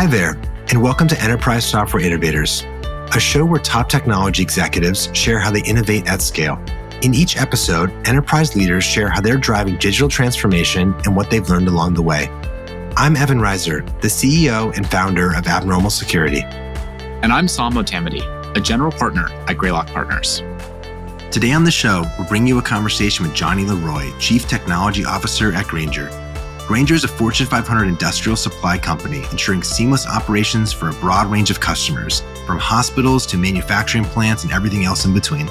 Hi there, and welcome to Enterprise Software Innovators, a show where top technology executives share how they innovate at scale. In each episode, enterprise leaders share how they're driving digital transformation and what they've learned along the way. I'm Evan Reiser, the CEO and founder of Abnormal Security. And I'm Saam Motamedi, a general partner at Greylock Partners. Today on the show, we'll bring you a conversation with Jonny LeRoy, Chief Technology Officer at Grainger. Grainger is a Fortune 500 industrial supply company ensuring seamless operations for a broad range of customers, from hospitals to manufacturing plants and everything else in between.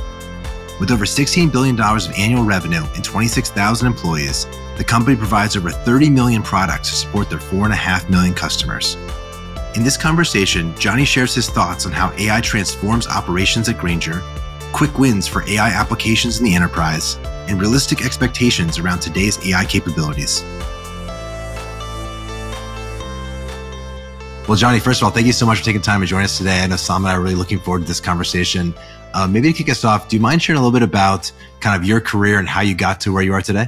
With over $16 billion of annual revenue and 26,000 employees, the company provides over 30 million products to support their 4.5 million customers. In this conversation, Jonny shares his thoughts on how AI transforms operations at Grainger, quick wins for AI applications in the enterprise, and realistic expectations around today's AI capabilities. Well, Jonny, first of all, thank you so much for taking time to join us today. I know Saam and I are really looking forward to this conversation. Uh, maybe to kick us off, do you mind sharing a little bit about kind of your career and how you got to where you are today?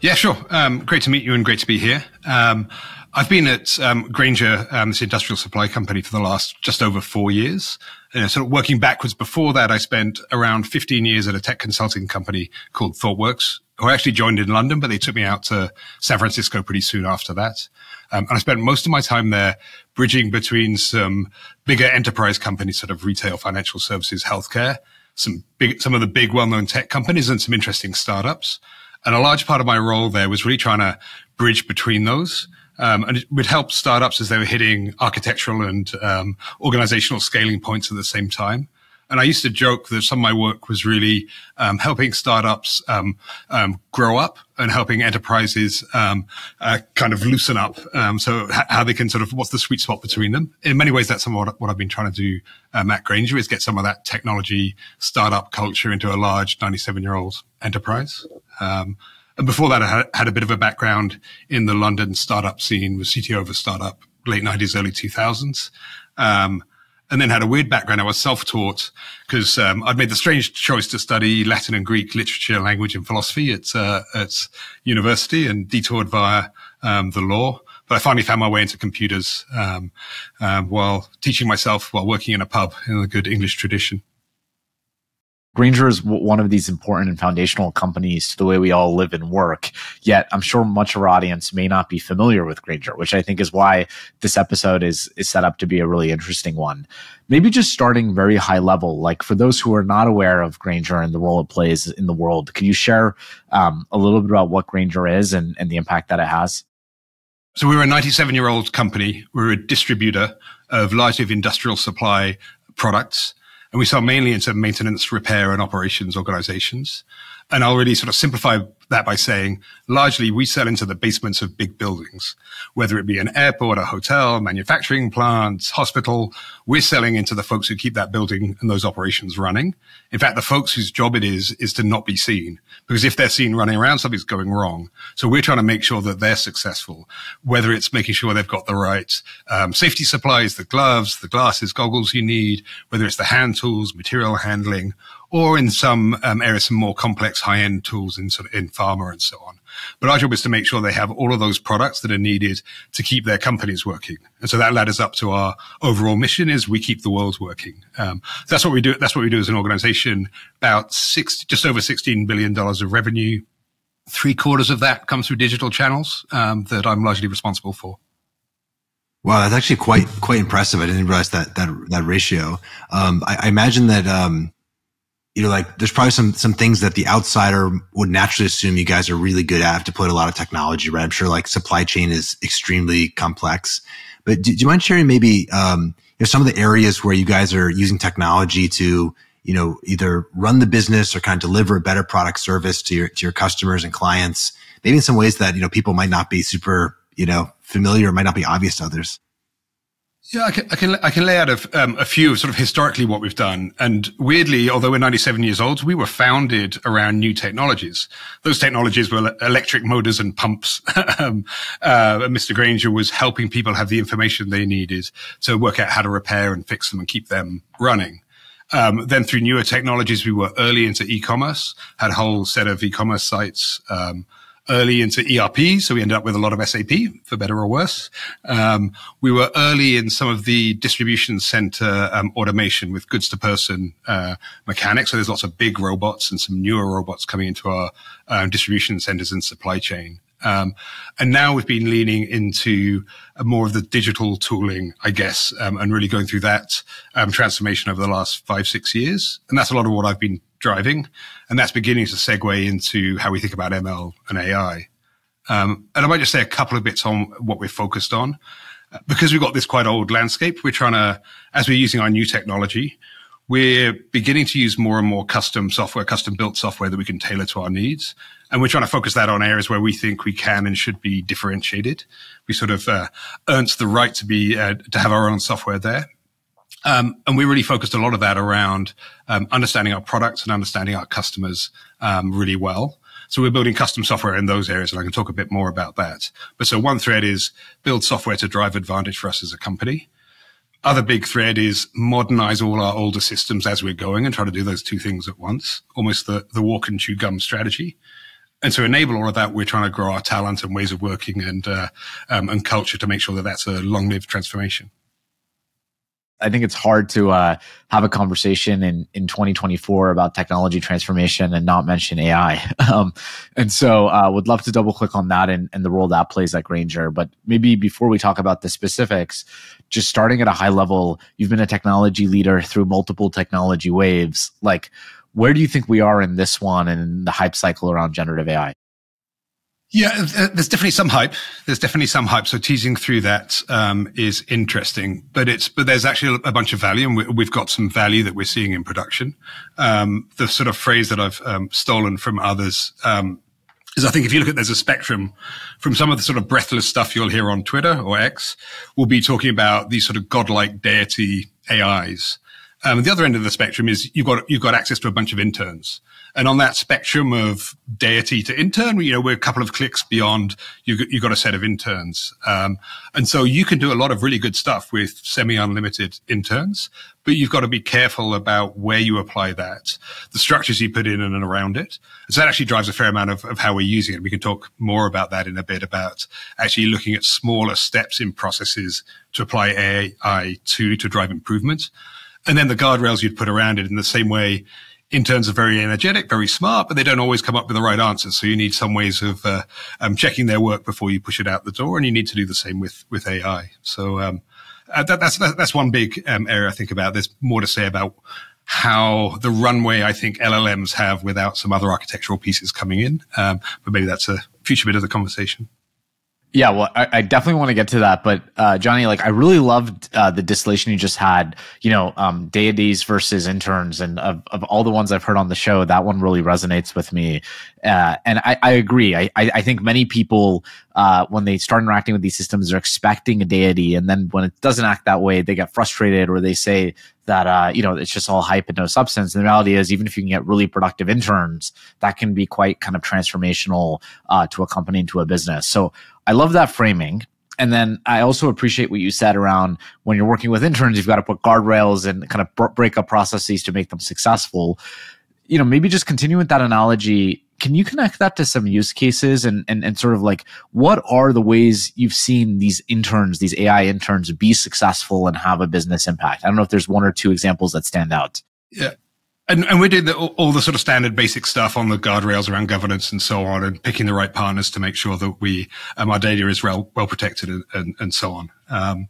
Yeah, sure. Um, great to meet you and great to be here. Um, I've been at um, Grainger, um, this industrial supply company, for the last just over four years. Know, sort of working backwards before that, I spent around 15 years at a tech consulting company called ThoughtWorks, who I actually joined in London, but they took me out to San Francisco pretty soon after that. Um, and I spent most of my time there bridging between some bigger enterprise companies, sort of retail, financial services, healthcare, some big, some of the big well-known tech companies and some interesting startups. And a large part of my role there was really trying to bridge between those. Um, and it would help startups as they were hitting architectural and um, organizational scaling points at the same time. And I used to joke that some of my work was really um, helping startups um, um, grow up and helping enterprises um, uh, kind of loosen up. Um, so how they can sort of what's the sweet spot between them? In many ways, that's some of what, I've been trying to do um, at Grainger is get some of that technology startup culture into a large 97 year old enterprise. and before that, I had, had, a bit of a background in the London startup scene, was CTO of a startup, late 90s, early 2000s. Um, and then had a weird background. I was self-taught because um, I'd made the strange choice to study Latin and Greek literature, language, and philosophy at uh, at university, and detoured via um, the law. But I finally found my way into computers um, um while teaching myself while working in a pub in the good English tradition. Grainger is one of these important and foundational companies to the way we all live and work. Yet I'm sure much of our audience may not be familiar with Grainger, which I think is why this episode is, is set up to be a really interesting one. Maybe just starting very high level, like for those who are not aware of Grainger and the role it plays in the world, can you share um, a little bit about what Grainger is and, and the impact that it has? So we're a 97 year old company. We're a distributor of largely of industrial supply products. And we sell mainly into maintenance, repair and operations organizations. And I'll really sort of simplify that by saying largely we sell into the basements of big buildings, whether it be an airport, a hotel, manufacturing plants, hospital. We're selling into the folks who keep that building and those operations running. In fact, the folks whose job it is, is to not be seen because if they're seen running around, something's going wrong. So we're trying to make sure that they're successful, whether it's making sure they've got the right um, safety supplies, the gloves, the glasses, goggles you need, whether it's the hand tools, material handling, or in some um, areas, some more complex high-end tools in sort of in pharma and so on. But our job is to make sure they have all of those products that are needed to keep their companies working. And so that ladders up to our overall mission is we keep the world working. Um, that's what we do. That's what we do as an organization. About six, just over $16 billion of revenue. Three quarters of that comes through digital channels um, that I'm largely responsible for. Wow, that's actually quite quite impressive. I didn't realize that that that ratio. Um, I, I, imagine that um, you know, like there's probably some some things that the outsider would naturally assume you guys are really good at to put a lot of technology, right? I'm sure like supply chain is extremely complex. But do, do you mind sharing maybe um, you know, some of the areas where you guys are using technology to, you know, either run the business or kind of deliver a better product service to your to your customers and clients, maybe in some ways that, you know, people might not be super, you know, familiar, might not be obvious to others? Yeah, I can, I can, I can lay out a, um, a few of sort of historically what we've done. And weirdly, although we're 97 years old, we were founded around new technologies. Those technologies were electric motors and pumps. um, uh, Mr. Grainger was helping people have the information they needed to work out how to repair and fix them and keep them running. Um, then through newer technologies, we were early into e-commerce, had a whole set of e-commerce sites. Um, early into ERP, so we ended up with a lot of SAP, for better or worse. Um, we were early in some of the distribution center um, automation with goods to person uh, mechanics. So there's lots of big robots and some newer robots coming into our um, distribution centers and supply chain. Um, and now we've been leaning into more of the digital tooling, I guess, um, and really going through that um, transformation over the last five, six years. And that's a lot of what I've been driving. And that's beginning to segue into how we think about ML and AI. Um, and I might just say a couple of bits on what we're focused on. Because we've got this quite old landscape, we're trying to, as we're using our new technology, we're beginning to use more and more custom software, custom built software that we can tailor to our needs. And we're trying to focus that on areas where we think we can and should be differentiated. We sort of uh, earned the right to be, uh, to have our own software there. Um, and we really focused a lot of that around um, understanding our products and understanding our customers um, really well. So we're building custom software in those areas, and I can talk a bit more about that. But so one thread is build software to drive advantage for us as a company. Other big thread is modernize all our older systems as we're going and try to do those two things at once, almost the, the walk and chew gum strategy. And to enable all of that, we're trying to grow our talent and ways of working and uh, um, and culture to make sure that that's a long-lived transformation. I think it's hard to uh, have a conversation in, in 2024 about technology transformation and not mention AI. Um, and so uh, would love to double click on that and, and the role that plays at Grainger. But maybe before we talk about the specifics, just starting at a high level, you've been a technology leader through multiple technology waves. Like, where do you think we are in this one and the hype cycle around generative AI? Yeah, uh, there's definitely some hype. There's definitely some hype. So teasing through that um, is interesting, but it's but there's actually a bunch of value, and we, have got some value that we're seeing in production. Um, the sort of phrase that I've um, stolen from others um, is, I think, if you look at there's a spectrum from some of the sort of breathless stuff you'll hear on Twitter or X, we'll be talking about these sort of godlike deity AIs. Um, the other end of the spectrum is you've got you've got access to a bunch of interns. And on that spectrum of deity to intern, you know, we're a couple of clicks beyond. You you got a set of interns, um, and so you can do a lot of really good stuff with semi-unlimited interns. But you've got to be careful about where you apply that, the structures you put in and around it. So that actually drives a fair amount of, of how we're using it. We can talk more about that in a bit about actually looking at smaller steps in processes to apply AI to to drive improvement. And then the guardrails you'd put around it in the same way interns are very energetic, very smart, but they don't always come up with the right answers. So you need some ways of uh, um, checking their work before you push it out the door, and you need to do the same with with AI. So um, uh, that, that's that's one big um, area I think about. There's more to say about how the runway I think LLMs have without some other architectural pieces coming in, um, but maybe that's a future bit of the conversation. Yeah, well, I, I, definitely want to get to that, but uh, Jonny, like, I really loved uh, the distillation you just had. You know, um, deities versus interns, and of, of all the ones I've heard on the show, that one really resonates with me. Uh, and I, I agree. I, I, think many people, uh, when they start interacting with these systems, they're expecting a deity, and then when it doesn't act that way, they get frustrated, or they say that uh, you know it's just all hype and no substance. And the reality is, even if you can get really productive interns, that can be quite kind of transformational uh, to a company and to a business. So I love that framing. And then I also appreciate what you said around when you're working with interns, you've got to put guardrails and kind of break up processes to make them successful. You know, maybe just continue with that analogy can you connect that to some use cases and, and, and sort of like what are the ways you've seen these interns, these AI interns be successful and have a business impact? I don't know if there's one or two examples that stand out. Yeah. And, and we did the, all the sort of standard basic stuff on the guardrails around governance and so on, and picking the right partners to make sure that we um, our data is well well protected and, and, and so on. Um,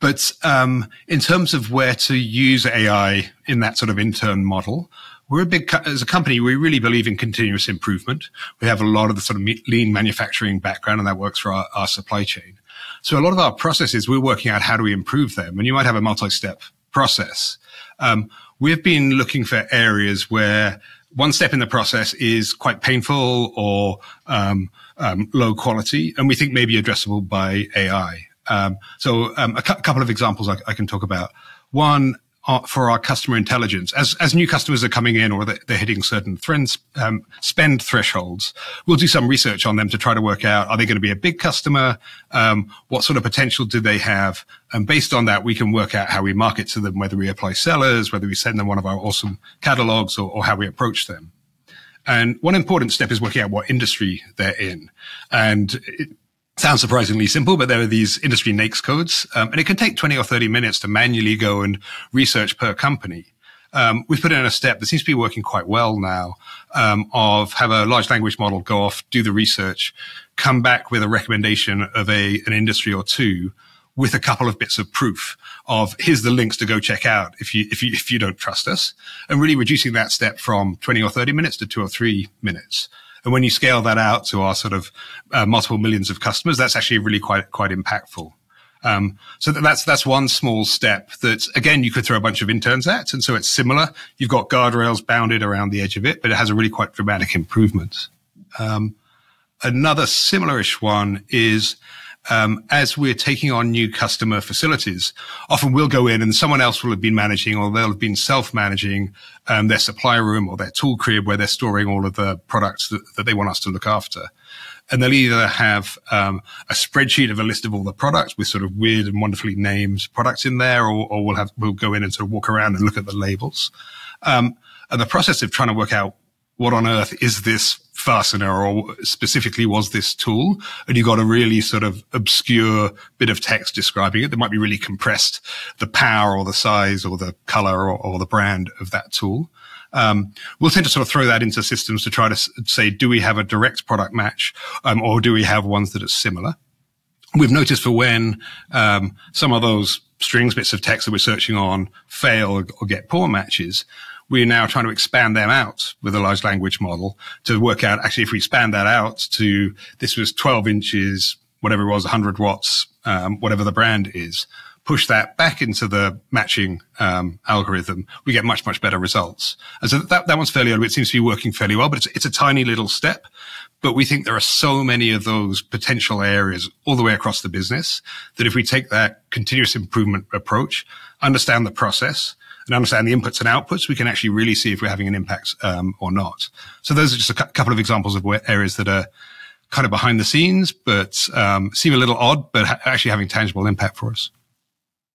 but um, in terms of where to use AI in that sort of intern model, we're a big, as a company, we really believe in continuous improvement. We have a lot of the sort of lean manufacturing background and that works for our, our supply chain. So a lot of our processes, we're working out how do we improve them? And you might have a multi-step process. Um, we've been looking for areas where one step in the process is quite painful or um, um, low quality, and we think maybe addressable by AI. Um, so um, a cu- couple of examples I, I, can talk about. One, for our customer intelligence as as new customers are coming in or they're hitting certain trends, um, spend thresholds. We'll do some research on them to try to work out are they going to be a big customer? Um, what sort of potential do they have? And based on that, we can work out how we market to them, whether we apply sellers, whether we send them one of our awesome catalogs, or, or how we approach them. And one important step is working out what industry they're in. And it sounds surprisingly simple, but there are these industry NAICS codes. Um, and it can take 20 or 30 minutes to manually go and research per company. Um, we've put in a step that seems to be working quite well now um, of have a large language model go off, do the research, come back with a recommendation of a an industry or two with a couple of bits of proof of here's the links to go check out if you if you if you don't trust us, and really reducing that step from 20 or 30 minutes to two or three minutes. And when you scale that out to our sort of uh, multiple millions of customers, that's actually really quite quite impactful. Um, so that's that's one small step that again you could throw a bunch of interns at, and so it's similar. You've got guardrails bounded around the edge of it, but it has a really quite dramatic improvement. Um, another similarish one is um, as we're taking on new customer facilities, often we'll go in and someone else will have been managing or they'll have been self-managing um, their supply room or their tool crib where they're storing all of the products that, that they want us to look after. And they'll either have um, a spreadsheet of a list of all the products with sort of weird and wonderfully named products in there, or, or we'll have we'll go in and sort of walk around and look at the labels. Um, and the process of trying to work out what on earth is this fastener or specifically was this tool? And you got a really sort of obscure bit of text describing it that might be really compressed, the power or the size or the color or, or the brand of that tool. Um, we'll tend to sort of throw that into systems to try to say, do we have a direct product match, um, or do we have ones that are similar? We've noticed for when um, some of those strings bits of text that we're searching on fail or get poor matches, we're now trying to expand them out with a large language model to work out actually if we expand that out to this was 12 inches, whatever it was, 100 watts, um, whatever the brand is, push that back into the matching um, algorithm, we get much, much better results. And so that, that one's fairly old. It seems to be working fairly well, but it's, it's a tiny little step. But we think there are so many of those potential areas all the way across the business that if we take that continuous improvement approach, understand the process, and understand the inputs and outputs, we can actually really see if we're having an impact um, or not. So those are just a cu- couple of examples of where areas that are kind of behind the scenes, but um, seem a little odd, but ha- actually having tangible impact for us.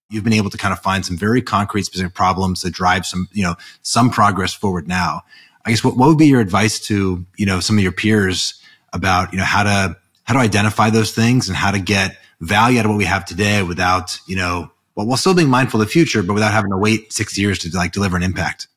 You've been able to kind of find some very concrete, specific problems that drive some, you know, some progress forward now. I guess what, what would be your advice to, you know, some of your peers about, you know, how to, how to identify those things and how to get value out of what we have today without, you know, well, while still being mindful of the future, but without having to wait six years to like deliver an impact?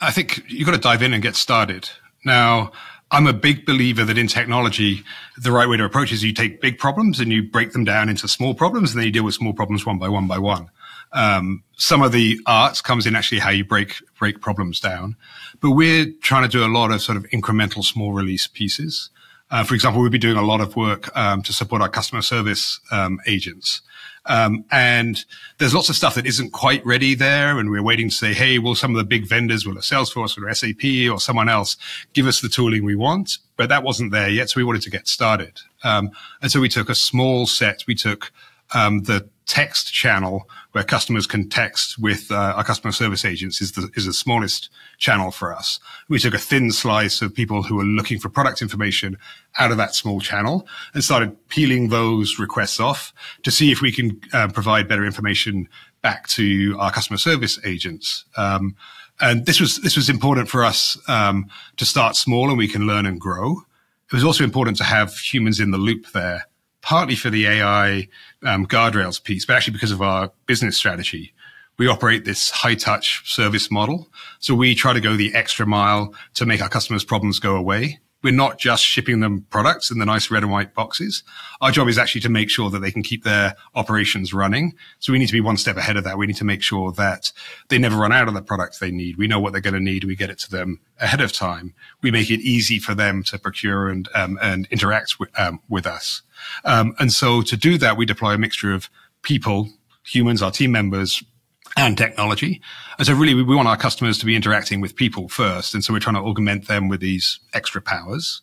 I think you've got to dive in and get started. Now, I'm a big believer that in technology, the right way to approach is you take big problems and you break them down into small problems and then you deal with small problems one by one by one. Um, some of the arts comes in actually how you break, break problems down, but we're trying to do a lot of sort of incremental small release pieces. Uh, for example, we've been doing a lot of work um, to support our customer service um, agents. Um, and there's lots of stuff that isn't quite ready there. And we're waiting to say, Hey, will some of the big vendors, will a Salesforce or SAP or someone else give us the tooling we want? But that wasn't there yet. So we wanted to get started. Um, and so we took a small set. We took, um, the text channel where customers can text with uh, our customer service agents is the, is the smallest channel for us. We took a thin slice of people who are looking for product information out of that small channel and started peeling those requests off to see if we can uh, provide better information back to our customer service agents. Um, and this was this was important for us um, to start small and we can learn and grow. It was also important to have humans in the loop there partly for the AI um, guardrails piece, but actually because of our business strategy. We operate this high touch service model. So we try to go the extra mile to make our customers' problems go away we're not just shipping them products in the nice red and white boxes. Our job is actually to make sure that they can keep their operations running. So we need to be one step ahead of that. We need to make sure that they never run out of the products they need. We know what they're going to need. We get it to them ahead of time. We make it easy for them to procure and um, and interact with, um, with us. Um, and so to do that, we deploy a mixture of people, humans, our team members, and technology. And so really we want our customers to be interacting with people first. And so we're trying to augment them with these extra powers.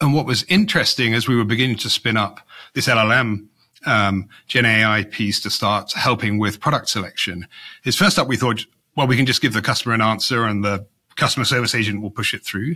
And what was interesting as we were beginning to spin up this LLM um, Gen AI piece to start helping with product selection is first up we thought, well, we can just give the customer an answer and the customer service agent will push it through.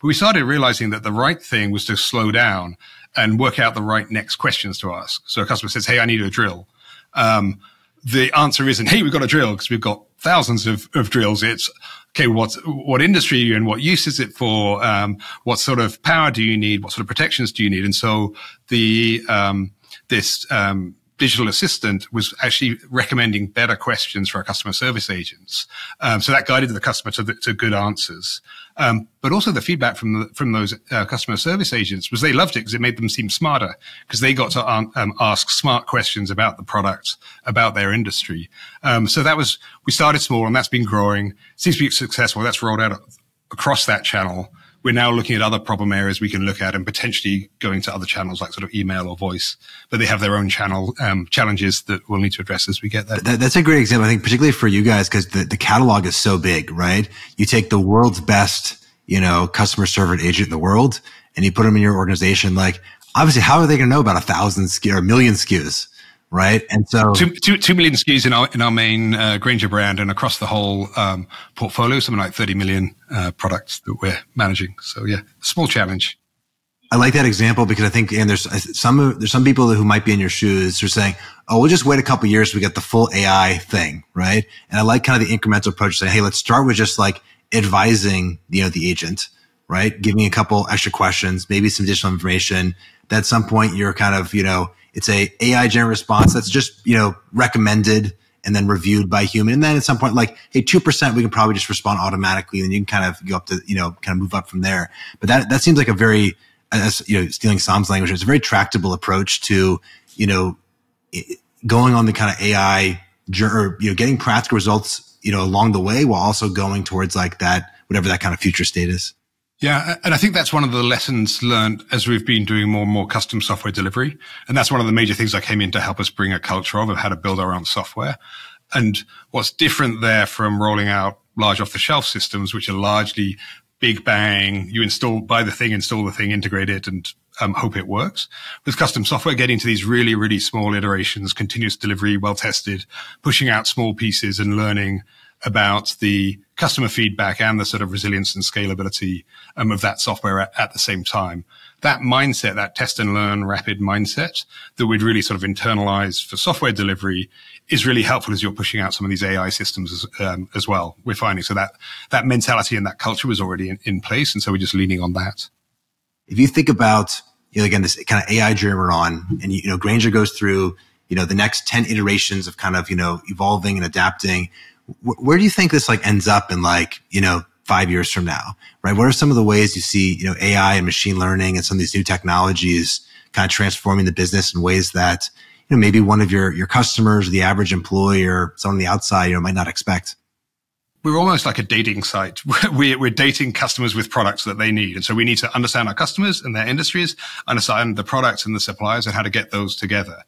But we started realizing that the right thing was to slow down and work out the right next questions to ask. So a customer says, Hey, I need a drill. Um, the answer isn't, hey, we've got a drill because we've got thousands of, of drills. It's okay, what what industry are you in? What use is it for? Um, what sort of power do you need? What sort of protections do you need? And so the um, this um, digital assistant was actually recommending better questions for our customer service agents. Um, so that guided the customer to, the, to good answers. Um, but also the feedback from the, from those uh, customer service agents was they loved it because it made them seem smarter because they got to um, ask smart questions about the product, about their industry. Um, so that was we started small and that's been growing. Seems to be successful. That's rolled out across that channel we're now looking at other problem areas we can look at and potentially going to other channels like sort of email or voice, but they have their own channel um, challenges that we'll need to address as we get there. That, that's a great example. I think particularly for you guys, because the, the catalog is so big, right? You take the world's best, you know, customer service agent in the world and you put them in your organization. Like, obviously, how are they going to know about a thousand SKUs or a million SKUs? Right? And so two, two, two million SKUs in our in our main uh, Grainger brand, and across the whole um, portfolio, something like thirty million uh, products that we're managing. So yeah, small challenge. I like that example because I think, and there's some there's some people who might be in your shoes who are saying, "Oh, we'll just wait a couple years, we get the full AI thing, right?" And I like kind of the incremental approach, saying, "Hey, let's start with just like advising, you know, the agent." Right, giving a couple extra questions, maybe some additional information. That at some point you're kind of, you know, it's a AI generated response that's just, you know, recommended and then reviewed by human. And then at some point, like, hey, 2%, we can probably just respond automatically. And you can kind of go up to, you know, kind of move up from there. But that, that seems like a very, as, you know, stealing Saam's language, it's a very tractable approach to, you know, going on the kind of AI or, you know, getting practical results, you know, along the way while also going towards like that, whatever that kind of future state is. Yeah, and I think that's one of the lessons learned as we've been doing more and more custom software delivery. And that's one of the major things I came in to help us bring a culture of, of how to build our own software. And what's different there from rolling out large off the shelf systems, which are largely big bang, you install, buy the thing, install the thing, integrate it and um, hope it works. With custom software, getting to these really, really small iterations, continuous delivery, well tested, pushing out small pieces and learning about the customer feedback and the sort of resilience and scalability um, of that software at, at, the same time. That mindset, that test and learn rapid mindset that we'd really sort of internalize for software delivery is really helpful as you're pushing out some of these AI systems as, um, as well. We're finding so that that mentality and that culture was already in, in place. And so we're just leaning on that. If you think about, you know, again, this kind of AI journey we're on and, you know, Grainger goes through, you know, the next 10 iterations of kind of, you know, evolving and adapting where do you think this like ends up in like, you know, five years from now, right? What are some of the ways you see, you know, AI and machine learning and some of these new technologies kind of transforming the business in ways that, you know, maybe one of your, your customers, the average employee or someone on the outside, you know, might not expect? We're almost like a dating site. We're, we're dating customers with products that they need. And so we need to understand our customers and their industries, understand the products and the suppliers and how to get those together.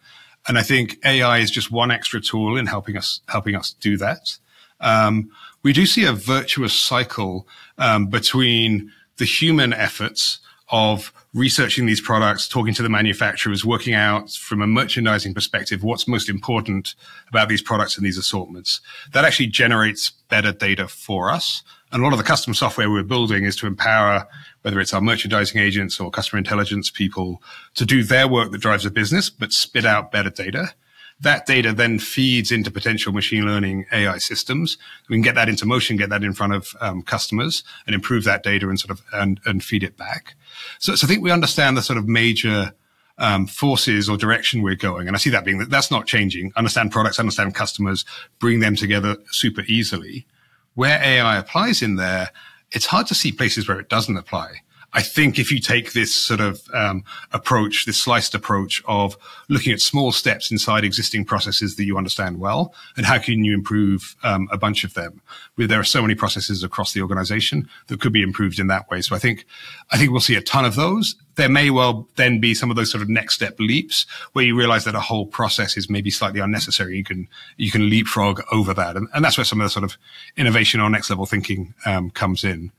And I think AI is just one extra tool in helping us, helping us do that um, we do see a virtuous cycle um, between the human efforts of researching these products, talking to the manufacturers, working out from a merchandising perspective what's most important about these products and these assortments. That actually generates better data for us. And a lot of the custom software we're building is to empower, whether it's our merchandising agents or customer intelligence people, to do their work that drives the business, but spit out better data. That data then feeds into potential machine learning AI systems. We can get that into motion, get that in front of um, customers and improve that data and sort of, and, and feed it back. So, so I think we understand the sort of major um, forces or direction we're going. And I see that being that that's not changing. Understand products, understand customers, bring them together super easily. Where AI applies in there, it's hard to see places where it doesn't apply. I think if you take this sort of um, approach, this sliced approach of looking at small steps inside existing processes that you understand well, and how can you improve um, a bunch of them? Where there are so many processes across the organization that could be improved in that way. So I think, I think we'll see a ton of those. There may well then be some of those sort of next step leaps where you realize that a whole process is maybe slightly unnecessary. You can, you can leapfrog over that. And, and that's where some of the sort of innovation or next level thinking um, comes in.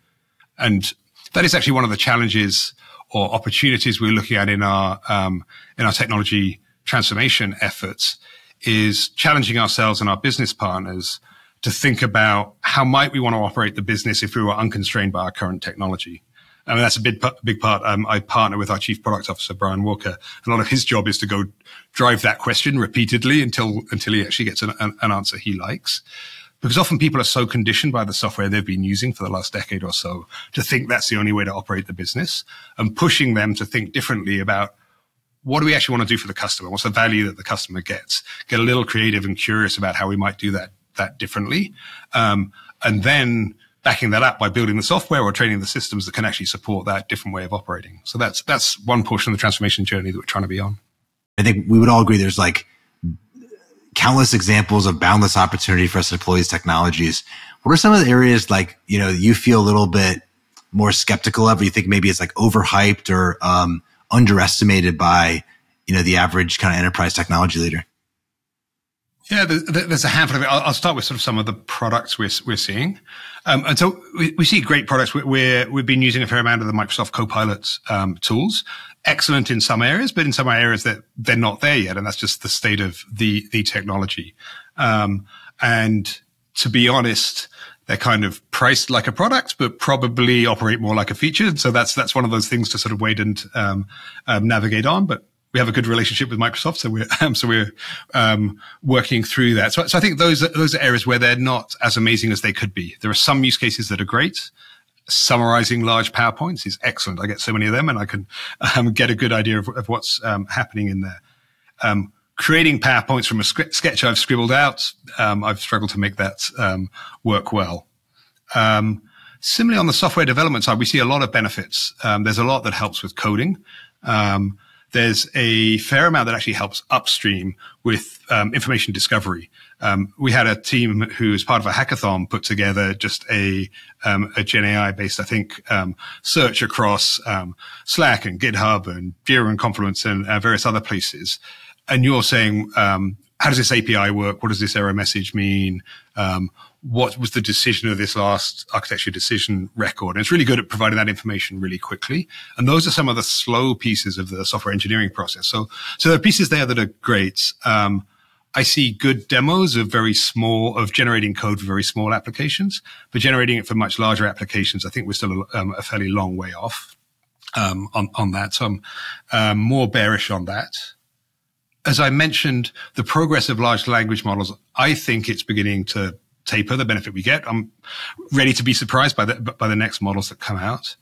And that is actually one of the challenges or opportunities we're looking at in our um, in our technology transformation efforts is challenging ourselves and our business partners to think about how might we want to operate the business if we were unconstrained by our current technology. I mean, that's a big, big part. Um, I partner with our chief product officer, Brian Walker. And a lot of his job is to go drive that question repeatedly until, until he actually gets an, an answer he likes. Because often people are so conditioned by the software they've been using for the last decade or so to think that's the only way to operate the business and pushing them to think differently about what do we actually want to do for the customer? What's the value that the customer gets? Get a little creative and curious about how we might do that, that differently. Um, and then backing that up by building the software or training the systems that can actually support that different way of operating. So that's, that's one portion of the transformation journey that we're trying to be on. I think we would all agree there's like countless examples of boundless opportunity for us to deploy these technologies. What are some of the areas like, you know, you feel a little bit more skeptical of, or you think maybe it's like overhyped or um, underestimated by, you know, the average kind of enterprise technology leader? Yeah, there's a handful of it. I'll start with sort of some of the products we're, we're seeing. Um, and so we, we, see great products. We're, we have been using a fair amount of the Microsoft Copilot um, tools. Excellent in some areas, but in some areas that they're not there yet. And that's just the state of the, the technology. Um, and to be honest, they're kind of priced like a product, but probably operate more like a feature. So that's, that's one of those things to sort of wait and um, um, navigate on. But we have a good relationship with Microsoft, so we're um, so we're um, working through that. So, so I think those those are areas where they're not as amazing as they could be. There are some use cases that are great. Summarizing large PowerPoints is excellent. I get so many of them, and I can um, get a good idea of, of what's um, happening in there. Um, creating PowerPoints from a sketch I've scribbled out, um, I've struggled to make that work well. Similarly, on the software development side, we see a lot of benefits. Um, there's a lot that helps with coding. Um, there's a fair amount that actually helps upstream with um, information discovery. Um, we had a team who, as part of a hackathon, put together just a um, a Gen AI based, I think, um, search across um, Slack and GitHub and Jira and Confluence and uh, various other places. And you're saying, um, how does this API work? What does this error message mean? what was the decision of this last architecture decision record? And it's really good at providing that information really quickly. And those are some of the slow pieces of the software engineering process. So, so there are pieces there that are great. Um, I see good demos of very small, of generating code for very small applications, but generating it for much larger applications, I think we're still a, um, a fairly long way off, um, on, on that. So I'm, um, more bearish on that. As I mentioned, the progress of large language models, I think it's beginning to taper the benefit we get. I'm ready to be surprised by the, by the next models that come out.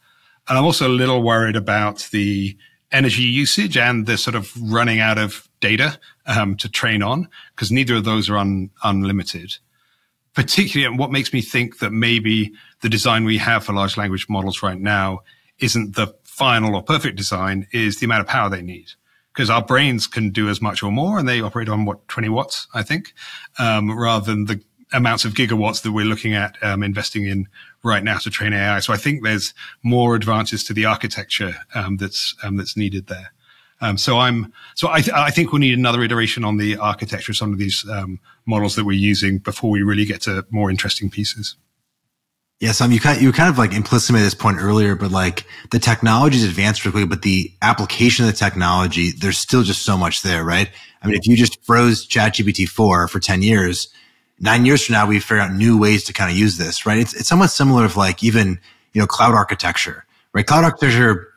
And I'm also a little worried about the energy usage and the sort of running out of data um, to train on, because neither of those are un, unlimited. Particularly, and what makes me think that maybe the design we have for large language models right now isn't the final or perfect design is the amount of power they need. Because our brains can do as much or more, and they operate on what 20 watts, I think, um, rather than the amounts of gigawatts that we're looking at um, investing in right now to train AI. So I think there's more advances to the architecture um, that's um, that's needed there. Um, so I'm so I, th- I think we'll need another iteration on the architecture of some of these um, models that we're using before we really get to more interesting pieces. Yeah, so you kind of, you kind of like implicitly made this point earlier, but like the technology is advanced quickly, but the application of the technology, there's still just so much there, right? I mean, if you just froze ChatGPT 4 for 10 years, nine years from now, we figure out new ways to kind of use this, right? It's, it's somewhat similar of like even, you know, cloud architecture, right? Cloud architecture,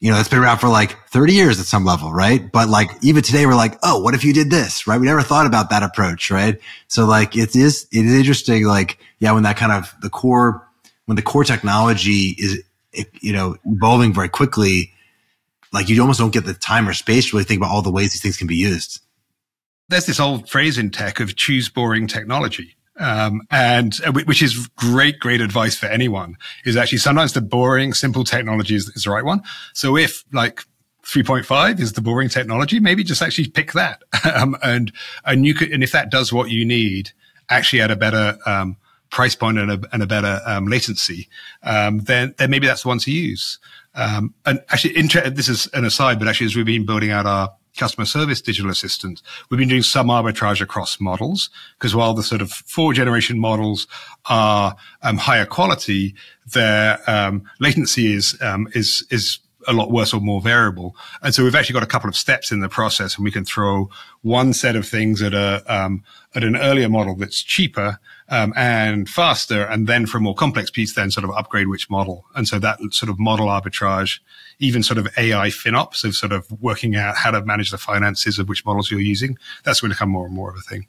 you know, that's been around for like 30 years at some level, right? But like even today, we're like, oh, what if you did this, right? We never thought about that approach, right? So like it is, it is interesting. Like, yeah, when that kind of the core, when the core technology is, you know, evolving very quickly, like you almost don't get the time or space to really think about all the ways these things can be used there's this old phrase in tech of choose boring technology. Um, and uh, which is great, great advice for anyone is actually sometimes the boring, simple technology is, is the right one. So if like 3.5 is the boring technology, maybe just actually pick that. um, and, and you could, and if that does what you need, actually at a better, um, price point and a, and a better, um, latency, um, then, then maybe that's the one to use. Um, and actually, this is an aside, but actually, as we've been building out our customer service digital assistant, we've been doing some arbitrage across models because while the sort of four generation models are um, higher quality, their um, latency is um, is is a lot worse or more variable. And so we've actually got a couple of steps in the process and we can throw one set of things at a, um, at an earlier model that's cheaper, um, and faster. And then for a more complex piece, then sort of upgrade which model. And so that sort of model arbitrage, even sort of AI FinOps of sort of working out how to manage the finances of which models you're using, that's going to become more and more of a thing.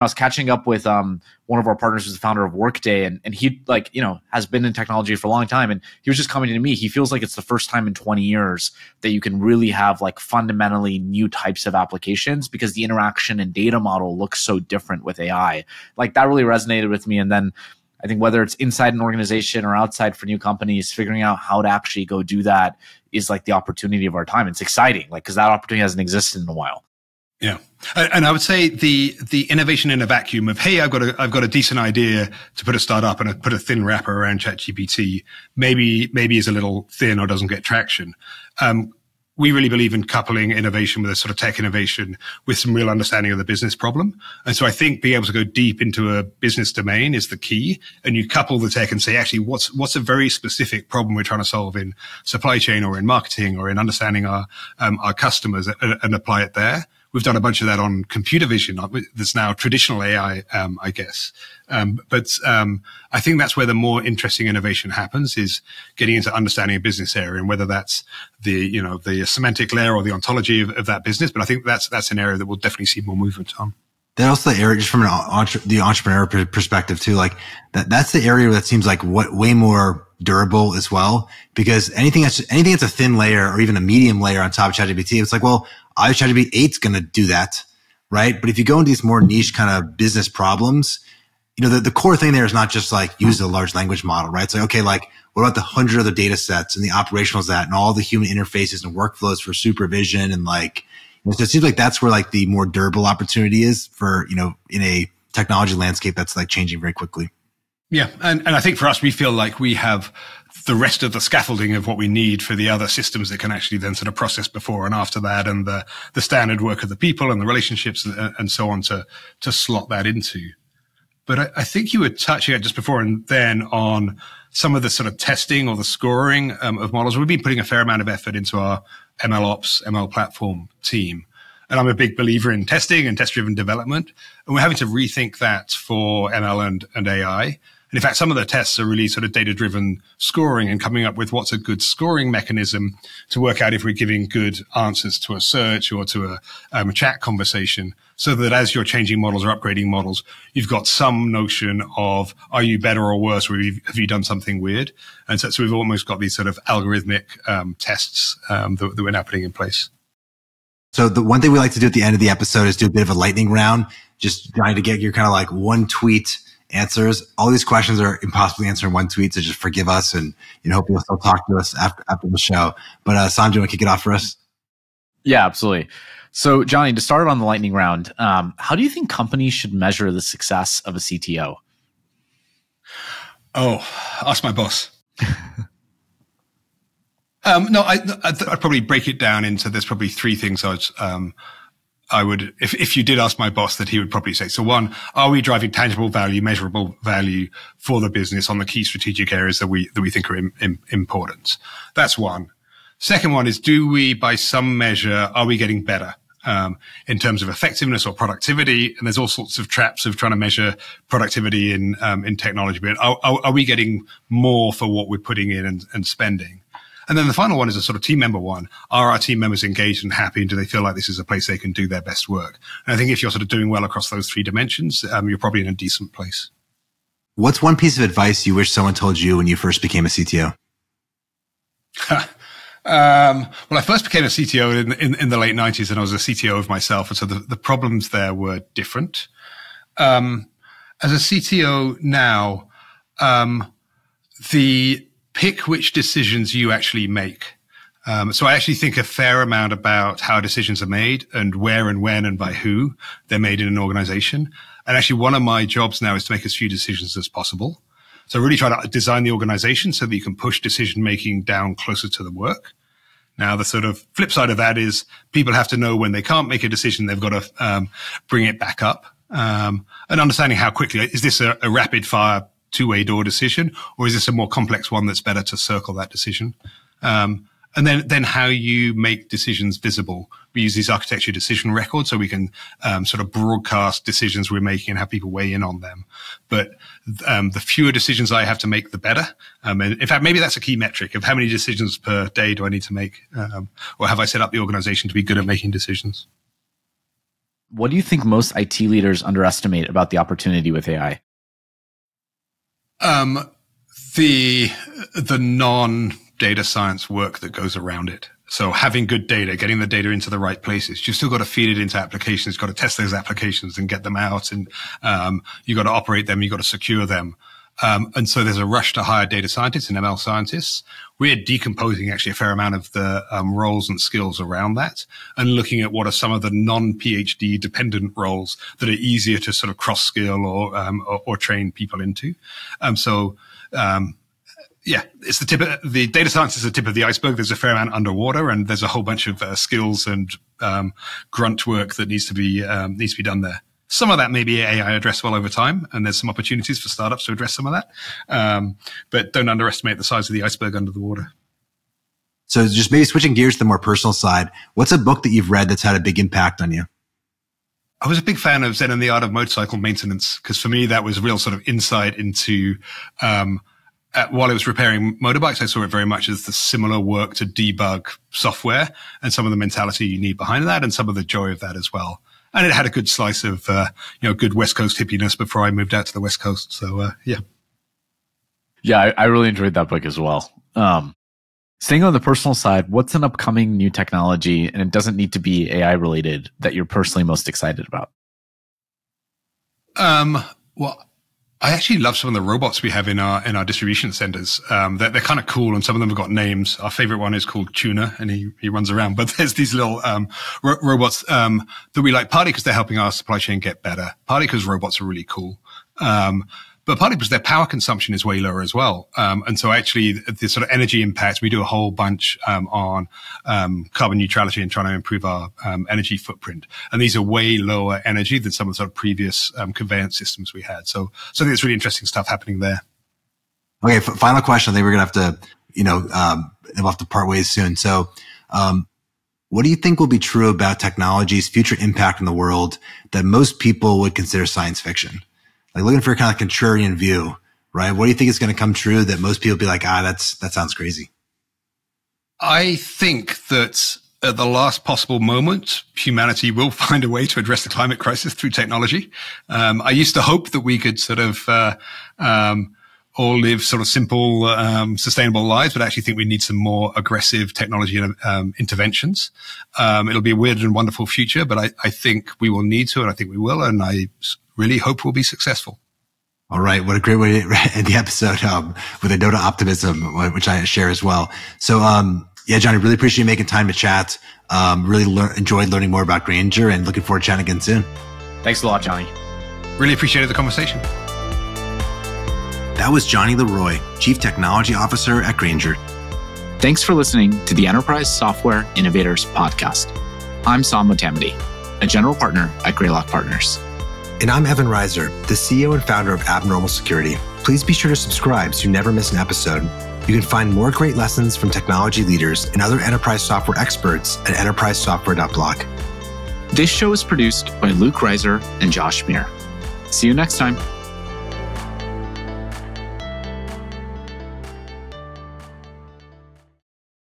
I was catching up with um, one of our partners who's the founder of Workday, and, and he like you know has been in technology for a long time, and he was just commenting to me. He feels like it's the first time in 20 years that you can really have like fundamentally new types of applications because the interaction and data model looks so different with AI. Like that really resonated with me, and then. I think whether it's inside an organization or outside for new companies, figuring out how to actually go do that is like the opportunity of our time. It's exciting, like because that opportunity hasn't existed in a while. Yeah, and I would say the the innovation in a vacuum of hey, I've got a I've got a decent idea to put a startup and a, put a thin wrapper around ChatGPT. Maybe maybe is a little thin or doesn't get traction. Um, we really believe in coupling innovation with a sort of tech innovation with some real understanding of the business problem. And so I think being able to go deep into a business domain is the key. And you couple the tech and say, actually, what's, what's a very specific problem we're trying to solve in supply chain or in marketing or in understanding our, um, our customers and, and apply it there. We've done a bunch of that on computer vision. That's now traditional AI, um, I guess. Um, but um, I think that's where the more interesting innovation happens is getting into understanding a business area and whether that's the you know the semantic layer or the ontology of, of that business. But I think that's that's an area that we'll definitely see more movement on. That also the area just from an entre- the entrepreneur perspective too. Like that that's the area that seems like what way more durable as well because anything that's anything that's a thin layer or even a medium layer on top of ChatGPT, it's like well I be eight's going to do that, right? But if you go into these more niche kind of business problems, you know, the, the core thing there is not just like use a large language model, right? It's like, okay, like what about the hundred other data sets and the operationals that and all the human interfaces and workflows for supervision and like, so it seems like that's where like the more durable opportunity is for, you know, in a technology landscape that's like changing very quickly. Yeah. And, and I think for us, we feel like we have the rest of the scaffolding of what we need for the other systems that can actually then sort of process before and after that and the, the standard work of the people and the relationships and, and so on to, to slot that into. But I, I, think you were touching it just before and then on some of the sort of testing or the scoring um, of models. We've been putting a fair amount of effort into our ML ops, ML platform team. And I'm a big believer in testing and test driven development. And we're having to rethink that for ML and, and AI. And in fact, some of the tests are really sort of data driven scoring and coming up with what's a good scoring mechanism to work out if we're giving good answers to a search or to a, um, a chat conversation so that as you're changing models or upgrading models, you've got some notion of are you better or worse or have you done something weird? And so, so we've almost got these sort of algorithmic um, tests um, that, that we're now putting in place. So the one thing we like to do at the end of the episode is do a bit of a lightning round, just trying to get your kind of like one tweet answers. All these questions are impossible to answer in one tweet, so just forgive us and you know hope you'll still talk to us after after the show. But uh Sanjay, want to kick it off for us? Yeah, absolutely. So Jonny, to start on the lightning round, um, how do you think companies should measure the success of a CTO? Oh, ask my boss. um, no, I, would probably break it down into there's probably three things I'd um, I would, if, if you did ask my boss that he would probably say, so one, are we driving tangible value, measurable value for the business on the key strategic areas that we, that we think are in, in, important? That's one. Second one is, do we, by some measure, are we getting better? Um, in terms of effectiveness or productivity, and there's all sorts of traps of trying to measure productivity in um, in technology. But are, are, are, we getting more for what we're putting in and, and spending? And then the final one is a sort of team member one. Are our team members engaged and happy? And do they feel like this is a place they can do their best work? And I think if you're sort of doing well across those three dimensions, um, you're probably in a decent place. What's one piece of advice you wish someone told you when you first became a CTO? um, well, I first became a CTO in, in, in, the late 90s and I was a CTO of myself. And so the, the problems there were different. Um, as a CTO now, um, the pick which decisions you actually make. Um, so I actually think a fair amount about how decisions are made and where and when and by who they're made in an organization. And actually one of my jobs now is to make as few decisions as possible. So really try to design the organization so that you can push decision making down closer to the work. Now, the sort of flip side of that is people have to know when they can't make a decision, they've got to um, bring it back up. Um, and understanding how quickly is this a, a rapid fire two-way door decision, or is this a more complex one that's better to circle that decision? Um, and then, then how you make decisions visible. We use these architecture decision records so we can um, sort of broadcast decisions we're making and have people weigh in on them. But um, the fewer decisions I have to make, the better. Um, and in fact, maybe that's a key metric of how many decisions per day do I need to make, um, or have I set up the organization to be good at making decisions? What do you think most IT leaders underestimate about the opportunity with AI? Um, the the non data science work that goes around it. So having good data, getting the data into the right places, you've still got to feed it into applications, you've got to test those applications and get them out, and um, you've got to operate them, you've got to secure them. Um, and so there's a rush to hire data scientists and ML scientists. We're decomposing actually a fair amount of the um, roles and skills around that and looking at what are some of the non-PhD dependent roles that are easier to sort of cross skill or, um, or, or, train people into. Um, so, um, yeah, it's the tip of the data science is the tip of the iceberg. There's a fair amount underwater and there's a whole bunch of uh, skills and um, grunt work that needs to be, needs to be done there. Some of that may be AI addressable over time, and there's some opportunities for startups to address some of that. Um, but don't underestimate the size of the iceberg under the water. So, just maybe switching gears to the more personal side, what's a book that you've read that's had a big impact on you? I was a big fan of Zen and the Art of Motorcycle Maintenance because for me that was a real sort of insight into. Um, while I was repairing motorbikes, I saw it very much as the similar work to debug software and some of the mentality you need behind that and some of the joy of that as well and it had a good slice of uh, you know good West Coast hippiness before I moved out to the West Coast. So uh, yeah, yeah, I, I, really enjoyed that book as well. Um, staying on the personal side, what's an upcoming new technology, and it doesn't need to be AI related, that you're personally most excited about? Um, well, I actually love some of the robots we have in our in our distribution centers. Um, they're, they're kind of cool, and some of them have got names. Our favorite one is called Tuna, and he he runs around. But there's these little um, ro- robots um, that we like, partly because they're helping our supply chain get better, partly because robots are really cool. Um, but partly because their power consumption is way lower as well. Um, and so actually the sort of energy impact, we do a whole bunch um, on um, carbon neutrality and trying to improve our um, energy footprint. And these are way lower energy than some of the sort of previous um, conveyance systems we had. So, so I think it's really interesting stuff happening there. Okay. F- final question. I think we're going to have to, you know, um, we'll have to part ways soon. So, what do you think will be true about technology's future impact in the world that most people would consider science fiction? Like looking for a kind of contrarian view, right? What do you think is going to come true that most people be like, ah, that's, that sounds crazy? I think that at the last possible moment, humanity will find a way to address the climate crisis through technology. Um, I used to hope that we could sort of, uh, um, all live sort of simple, um, sustainable lives, but I actually think we need some more aggressive technology um, interventions. Um, it'll be a weird and wonderful future, but I, I, think we will need to, and I think we will, and I really hope we'll be successful. All right. What a great way to end the episode um, with a note of optimism, which I share as well. So, um, yeah, Jonny, really appreciate you making time to chat. Um, really lear- enjoyed learning more about Grainger and looking forward to chatting again soon. Thanks a lot, Jonny. Really appreciated the conversation. That was Jonny LeRoy, Chief Technology Officer at Grainger. Thanks for listening to the Enterprise Software Innovators Podcast. I'm Saam Motamedi, a general partner at Greylock Partners. And I'm Evan Reiser, the CEO and founder of Abnormal Security. Please be sure to subscribe so you never miss an episode. You can find more great lessons from technology leaders and other enterprise software experts at enterprisesoftware.blog. This show is produced by Luke Reiser and Josh Meir. See you next time.